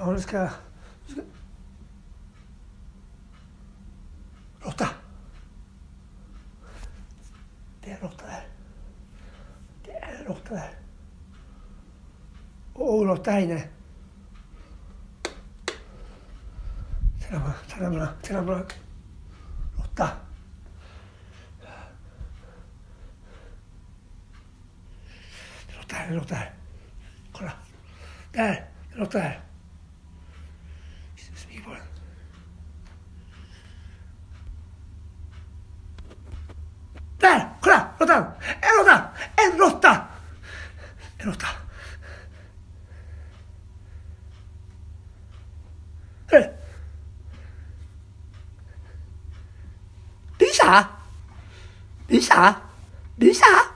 Ja, nu ska jag... nu ska- Råtta! Det är en råtta där. Det är en råtta där. Åh, råtta här inne. Titta på titta på titta på Råtta. Det är råtta Sì, guarda. Dai, qua, rotà, è rotà, è rotta, è rotta. Eh. Đi xả.